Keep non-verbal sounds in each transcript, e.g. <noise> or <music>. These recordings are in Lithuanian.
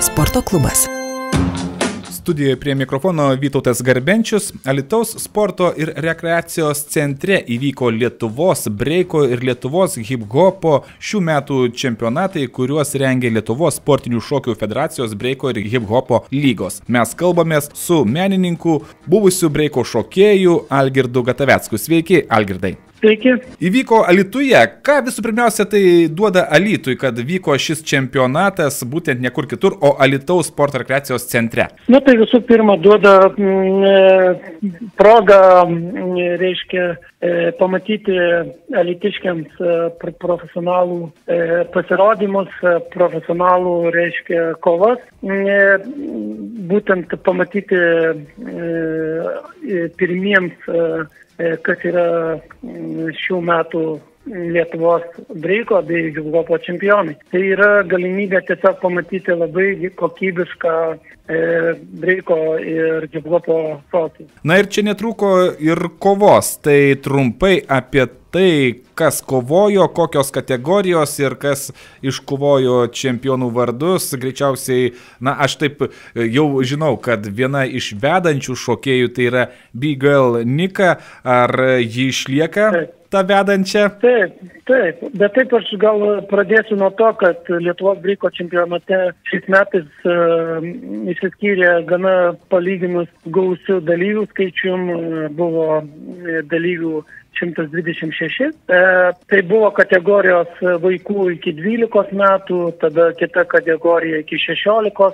Sporto klubas. Studijoje prie mikrofono Vytautas Garbenčius. Alitaus sporto ir rekreacijos centre įvyko Lietuvos breiko ir Lietuvos hip-hopo šių metų čempionatai, kuriuos rengia Lietuvos sportinių šokių federacijos breiko ir hip-hopo lygos. Mes kalbamės su menininku, buvusiu breiko šokėju Algirdu Gatavecku. Sveiki, Algirdai. Sveiki. Įvyko Alituje. Ką visų pirmiausia tai duoda Alitui, kad vyko šis čempionatas būtent ne kur kitur, o Alitaus sporto rekreacijos centre? Na tai visų pirma duoda mm, e, progą, mm, reiškia, e, pamatyti alitiškiams e, profesionalų pasirodymus, profesionalų, reiškia, kovas. Būtent pamatyti pirmiems E, kas yra mm, šių metų Lietuvos breiko bei hiphopo čempionai. Tai yra galimybė tiesiog pamatyti labai kokybišką e, breiko ir hiphopo šokį. Na ir čia netruko ir kovos, tai trumpai apie tai, kas kovojo, kokios kategorijos ir kas iškovojo čempionų vardus. Greičiausiai, na, aš taip jau žinau, kad viena iš vedančių šokėjų tai yra Girl Nika. Ar ji išlieka? Taip tą vedančią? Taip, taip, bet taip aš gal pradėsiu nuo to, kad Lietuvos breiko čempionate šiais metais uh, išsiskyrė gana palyginus gausių dalyvių skaičium, buvo dalyvių 126. E, tai buvo kategorijos vaikų iki 12 metų, tada kita kategorija iki 16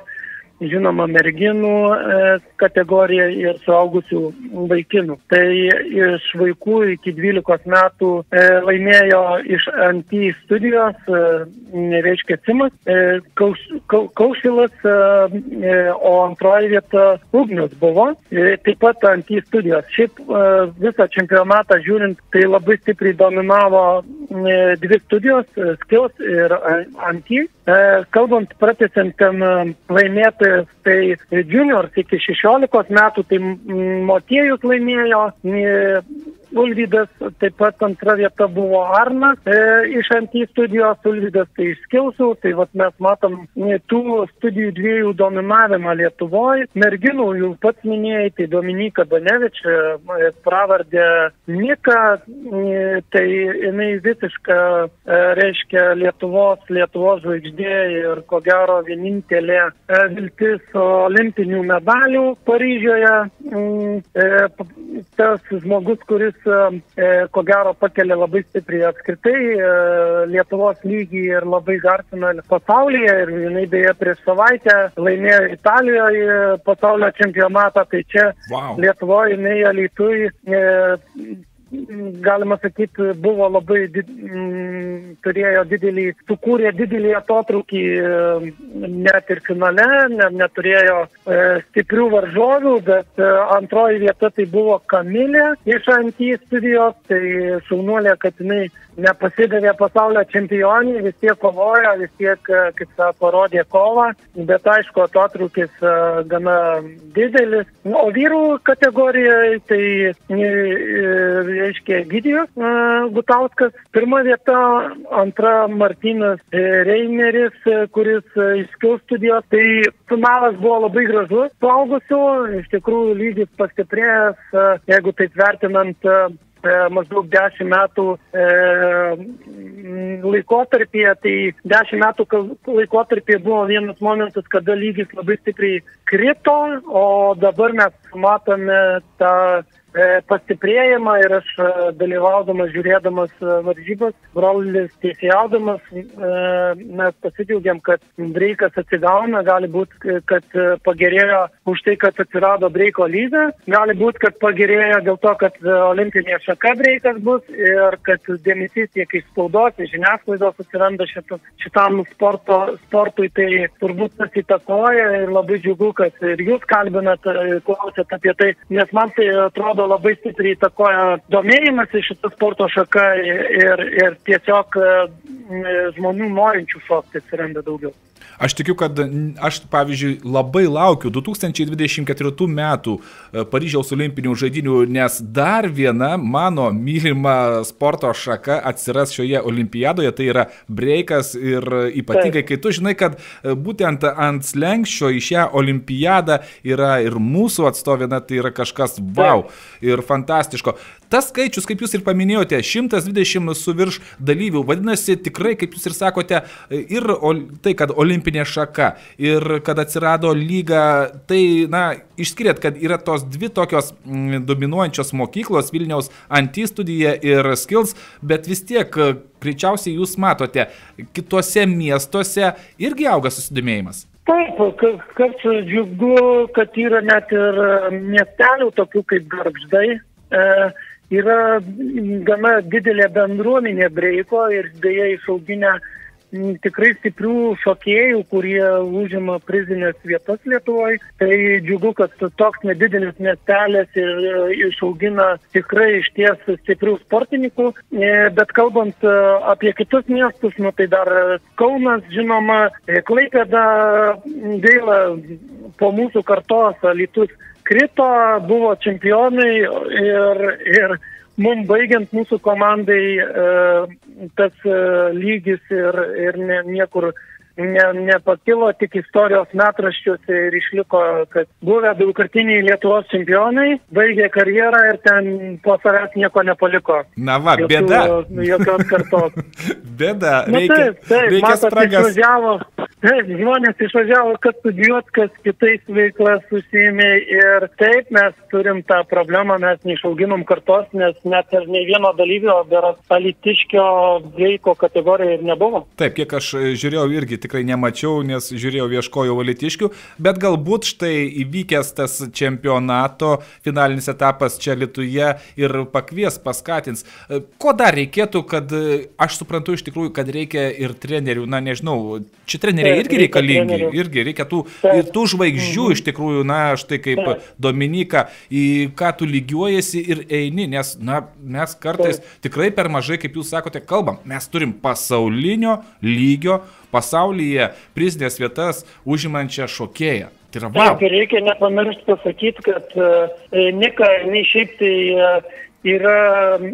žinoma, merginų e, kategorija ir suaugusių vaikinų. Tai iš vaikų iki 12 metų e, laimėjo iš NT studijos, e, reiškia Simas, Kauš, Kaušilas, o antroji vieta Ugnius buvo, taip pat NT studijos. Šiaip visą čempionatą žiūrint, tai labai stipriai dominavo dvi studijos, Skills ir NT. Kalbant, pratęsiant ten laimėtojų tai juniors iki 16 metų, tai motiejus laimėjo, Ulvydas, taip pat antra vieta buvo Arnas e, iš Antį studijos, Ulvydas tai iš Skilsų, tai vat, mes matom e, tų studijų dviejų dominavimą Lietuvoje. Merginų jau pats minėjai, tai Dominika Banevič, e, pravardė Nika, e, tai jinai visiška, e, reiškia Lietuvos, Lietuvos žvaigždė ir ko gero vienintelė e, viltis olimpinių medalių Paryžioje. Mm, e, tas žmogus, kuris E, ko gero pakelia labai stipriai apskritai e, Lietuvos lygį ir labai garsina pasaulyje ir jinai beje prieš savaitę laimėjo Italijoje pasaulio čempionatą, tai čia wow. Lietuvoje jinai Alitui e, galima sakyti, buvo labai, did, m, turėjo didelį, sukūrė didelį atotrukį net ir finale, ne, neturėjo e, stiprių varžovių, bet e, antroji vieta tai buvo Kamilė iš Antį studijos, tai šaunuolė, kad jinai nepasidavė pasaulio čempionį, vis tiek kovojo, vis tiek, e, kaip sa, parodė kovą, bet aišku, atotrukis e, gana didelis. O vyrų kategorijoje tai, e, reiškia, Gidijus Gutauskas, pirma vieta, antra Martinas Reineris, kuris išskil studijos, tai finalas buvo labai gražus, suaugusių, iš tikrųjų lygis pastiprėjęs, jeigu taip vertinant maždaug 10 metų e, laikotarpyje, tai 10 metų laikotarpyje buvo vienas momentas, kada lygis labai stipriai krito, o dabar mes matome tą E, pastiprėjimą ir aš e, dalyvaudamas, žiūrėdamas e, varžybas, brolis teisėjaudamas, mes pasidžiaugiam, kad breikas atsigauna, gali būti, kad pagerėjo už tai, kad atsirado breiko lyga, gali būti, kad pagerėjo dėl to, kad olimpinė šaka breikas bus ir kad dėmesys tiek iš spaudos, iš žiniasklaidos atsiranda šitas, šitam sporto, sportui, tai turbūt tas įtakoja ir labai džiugu, kad ir jūs kalbinat, klausėt apie tai, nes man tai atrodo, atrodo labai stipriai įtakoja domėjimasi šitą sporto šaką ir, ir tiesiog žmonių norinčių šokti atsiranda daugiau. Aš tikiu, kad aš, pavyzdžiui, labai laukiu 2024 metų e, Paryžiaus olimpinių žaidinių, nes dar viena mano mylima sporto šaka atsiras šioje olimpiadoje, tai yra breikas ir ypatingai, kai tu žinai, kad e, būtent ant slengščio į šią olimpiadą yra ir mūsų atstovė, na, tai yra kažkas wow ir fantastiško. Tas skaičius, kaip jūs ir paminėjote, 120 su virš dalyvių, vadinasi tikrai, kaip jūs ir sakote, ir tai, kad olimpinė šaka, ir kad atsirado lyga, tai, na, išskiriat, kad yra tos dvi tokios mm, dominuojančios mokyklos, Vilniaus antistudija ir Skills, bet vis tiek greičiausiai jūs matote, kitose miestuose irgi auga susidomėjimas. Taip, kas džiugu, kad yra net ir miestelių tokių kaip Garbždai. E, yra gana didelė bendruomenė breiko ir dėja išauginę tikrai stiprių šokėjų, kurie užima prizinės vietas Lietuvoje. Tai džiugu, kad toks nedidelis miestelis ir e, išaugina tikrai iš ties stiprių sportininkų. E, bet kalbant e, apie kitus miestus, nu, tai dar Kaunas, žinoma, Klaipėda, gaila po mūsų kartos Litus krito, buvo čempionai ir, ir mums baigiant mūsų komandai e, tas e, lygis ir, ir niekur ne, nepakilo, tik istorijos metraščiuose ir išliko, kad buvę daugkartiniai Lietuvos čempionai, baigė karjerą ir ten po savęs nieko nepaliko. Na va, Jokių, bėda. Jokios kartos. <laughs> bėda. Na, reikia, taip, taip, reikia matot, spragas. Išvažiavo, taip, žmonės išvažiavo, kad studijuot, kad kitais veiklas užsiėmė ir taip mes turim tą problemą, mes neišauginom kartos, nes net ir ne vieno dalyvio, bet alitiškio veiko kategorijoje ir nebuvo. Taip, kiek aš žiūrėjau irgi tikrai nemačiau, nes žiūrėjau, ieškojau valitiškių, bet galbūt štai įvykęs tas čempionato finalinis etapas čia Lietuje ir pakvies, paskatins. E, ko dar reikėtų, kad e, aš suprantu iš tikrųjų, kad reikia ir trenerių, na nežinau, čia treneriai irgi reikalingi, irgi reikia tų, ir tų žvaigždžių mhm. iš tikrųjų, na štai kaip Dominika, į ką tu lygiuojasi ir eini, nes, na, mes kartais tikrai per mažai, kaip jūs sakote, kalbam, mes turim pasaulinio lygio pasaulyje prizinės vietas užimančią šokėją. Tai yra wow. Taip, reikia nepamiršti pasakyti, kad uh, Nika, nei šiaip tai uh, yra uh,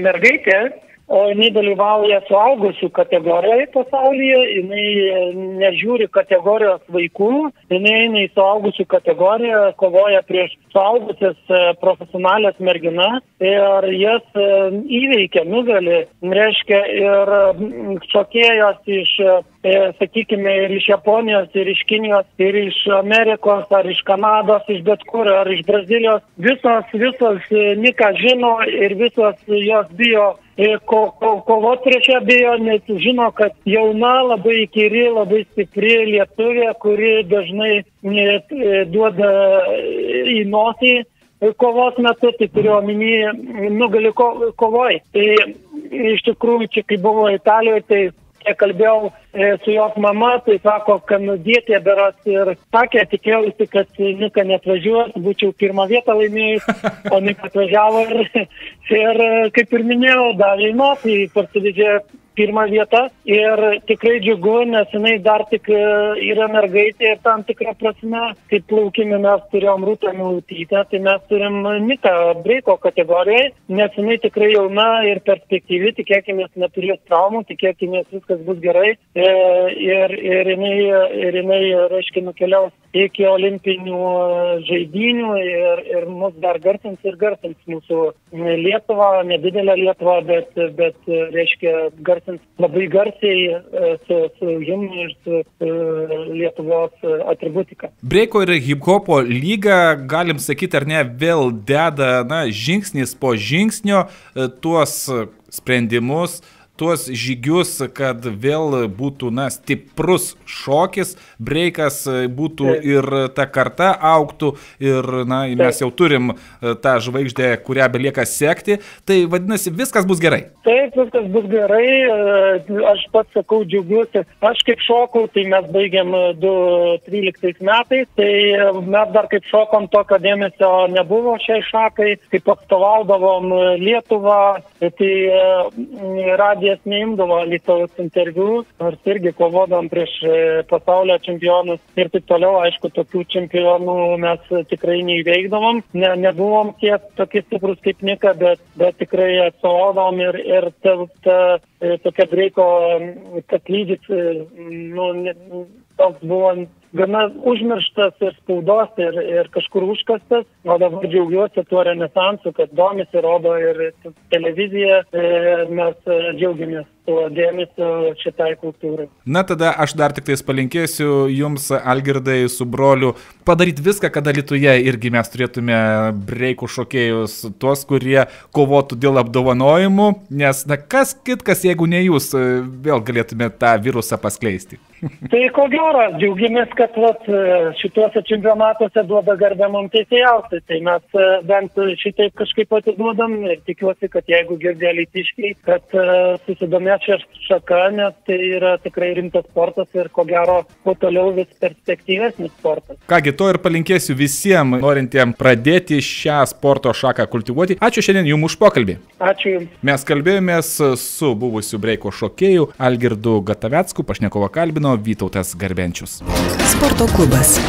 mergaitė, o jinai dalyvauja suaugusių kategorijoje pasaulyje, jinai e, nežiūri kategorijos vaikų, jinai eina į suaugusių kategoriją, kovoja prieš suaugusias e, profesionalias merginas ir jas e, įveikia, nugali, reiškia ir šokėjos iš sakykime, ir iš Japonijos, ir iš Kinijos, ir iš Amerikos, ar iš Kanados, iš bet kur, ar iš Brazilijos. Visos, visos Nika žino ir visos jos bijo ko, ko, kovoti prieš ją bijo, nes žino, kad jauna, labai įkyri, labai stipri lietuvė, kuri dažnai net, e, duoda į nosį kovos metu, tai turiu omeny, nugali ko, kovoj. Tai iš tikrųjų, čia kai buvo Italijoje, tai kiek kalbėjau e, su jos mama, tai sako, kanadietė beras ir sakė, tikėjausi, kad Nika netvažiuos, būčiau pirmą vietą laimėjus, o Nika atvažiavo ir, <laughs> ir kaip ir minėjau, davė į nosį, parsivedžė pirmą vietą ir tikrai džiugu, nes jinai dar tik e, yra mergaitė ir tam tikrą prasme, kaip plaukime mes turėjom Rūtą Milutytę, tai mes turim Niką Breiko kategorijoje, nes jinai tikrai jauna ir perspektyvi, tikėkime, neturės traumų, tikėkime, viskas bus gerai e, ir, ir, jinai, ir jinai, reiškia, nukeliaus iki olimpinių žaidinių ir, ir mus dar garsins ir garsins mūsų Lietuvą, nedidelę Lietuvą, bet, bet reiškia, garsins labai garsiai e, su, su himnu ir su, su Lietuvos atributika. Breiko ir hip-hopo lyga, galim sakyti, ar ne, vėl deda na, žingsnis po žingsnio e, tuos sprendimus, tuos žygius, kad vėl būtų na, stiprus šokis, breikas būtų Taip. ir ta karta auktų ir na, mes Taip. jau turim e, tą žvaigždę, kurią belieka sekti. Tai vadinasi, viskas bus gerai. Taip, viskas bus gerai. E, aš pats sakau, džiaugiuosi. Aš kaip šokau, tai mes baigėm 2013 metais, tai mes dar kaip šokom tokio dėmesio nebuvo šiai šakai, kaip atstovaudavom Lietuvą, tai e, radija radijas neimdavo Lietuvos interviu, nors irgi kovodom prieš e, pasaulio čempionus ir taip toliau, aišku, tokių čempionų mes tikrai neįveikdavom, ne, nebuvom tiek tokie stiprus kaip Nika, bet, bet tikrai atstovaudavom ir, ir ta, ta, ta tokia breiko, kad lygis, nu, ne, toks buvo gana užmirštas ir spaudos ir, ir kažkur užkastas, o dabar džiaugiuosi tuo renesansu, kad domisi, rodo ir televizija, mes džiaugiamės tuo dėmesiu šitai kultūrai. Na tada aš dar tik tais palinkėsiu jums, Algirdai, su broliu, padaryti viską, kad Lietuvoje irgi mes turėtume breikų šokėjus, tuos, kurie kovotų dėl apdovanojimų, nes na kas kitkas, jeigu ne jūs, vėl galėtume tą virusą paskleisti. Tai ko gero, džiaugiamės, kad vat, šituose čempionatuose duoda garbę mums teisėjauti. Tai mes e, bent šitaip kažkaip atiduodam ir tikiuosi, kad jeigu girdė lytiškai, kad e, susidomės šią šaką, nes tai yra tikrai rimtas sportas ir ko gero kuo toliau vis perspektyvesnis sportas. Kągi, to ir palinkėsiu visiems norintiems pradėti šią sporto šaką kultivuoti. Ačiū šiandien Jums už pokalbį. Ačiū. Mes kalbėjomės su buvusiu breiko šokėju Algirdu Gatavecku, pašnekovo kalbino Vytautas Garbenčius. Sporto klubas.